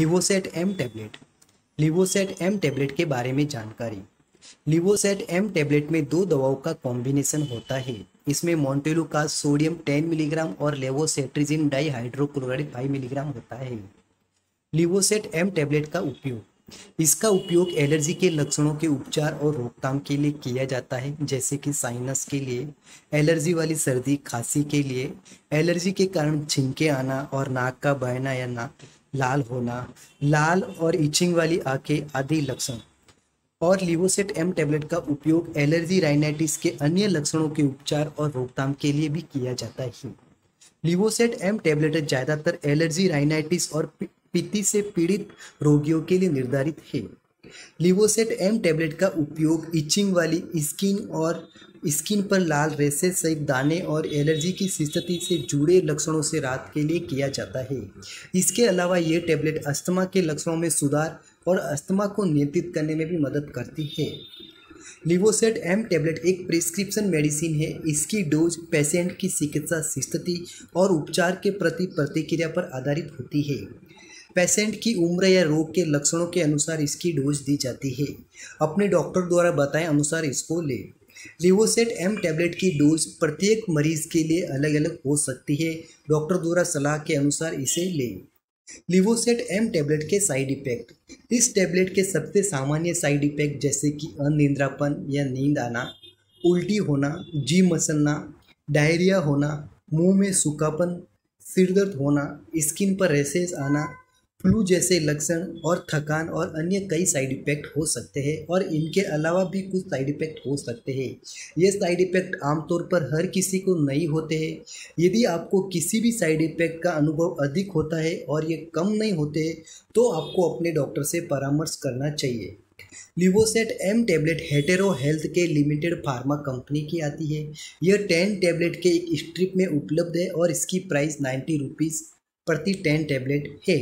Levocet M tablet. Levocet M tablet के बारे में जानकारी। लिवोसेट एम टैबलेट में दो दवाओं का कॉम्बिनेशन होता है। इसमें मोन्टेलू का सोडियम 10 मिलीग्राम और लेवोसेट्रिजिन डाईहाइड्रोक्लोराइड 5 मिलीग्राम होता है। लिवोसेट एम टैबलेट का उपयोग। इसका उपयोग एलर्जी के लक्षणों के उपचार और रोकथाम के लिए किया जाता है, जैसे कि साइनस के लिए, एलर्जी वाली सर्दी, खांसी के लिए। एलर्जी के कारण छिंके आना और नाक का बहना या नाक लाल होना, लाल और इचिंग वाली आँखें आदि लक्षण। और लिवोसेट एम टेबलेट का उपयोग एलर्जी राइनाइटिस के अन्य लक्षणों के उपचार और रोकथाम के लिए भी किया जाता है। लिवोसेट एम टेबलेट ज़्यादातर एलर्जी राइनाइटिस और पीती से पीड़ित रोगियों के लिए निर्धारित है। लिवोसेट एम टैबलेट का उपयोग इचिंग वाली स्किन और स्किन पर लाल रेसेस सहित दाने और एलर्जी की स्थिति से जुड़े लक्षणों से राहत के लिए किया जाता है। इसके अलावा ये टैबलेट अस्थमा के लक्षणों में सुधार और अस्थमा को नियंत्रित करने में भी मदद करती है। लिवोसेट एम टैबलेट एक प्रिस्क्रिप्शन मेडिसिन है। इसकी डोज पेशेंट की चिकित्सा स्थिति और उपचार के प्रति प्रतिक्रिया पर आधारित होती है। पेशेंट की उम्र या रोग के लक्षणों के अनुसार इसकी डोज दी जाती है। अपने डॉक्टर द्वारा बताए अनुसार इसको ले। लिवोसेट एम टैबलेट की डोज प्रत्येक मरीज़ के लिए अलग अलग हो सकती है। डॉक्टर द्वारा सलाह के अनुसार इसे लें। लिवोसेट एम टैबलेट के साइड इफ़ेक्ट इस टैबलेट के सबसे सामान्य साइड इफ़ेक्ट जैसे कि अनिंद्रापन या नींद आना, उल्टी होना जी मसलना डायरिया होना, मुँह में सूखापन सिरदर्द होना स्किन पर रेसेस आना फ्लू जैसे लक्षण और थकान और अन्य कई साइड इफ़ेक्ट हो सकते हैं और इनके अलावा भी कुछ साइड इफ़ेक्ट हो सकते हैं। ये साइड इफ़ेक्ट आमतौर पर हर किसी को नहीं होते हैं। यदि आपको किसी भी साइड इफ़ेक्ट का अनुभव अधिक होता है और ये कम नहीं होते तो आपको अपने डॉक्टर से परामर्श करना चाहिए। Levocet M tablet Hetero health के लिमिटेड फार्मा कंपनी की आती है। यह टेन टैबलेट के एक स्ट्रिप में उपलब्ध है और इसकी प्राइस नाइन्टी रुपीज़ प्रति टेन टैबलेट है।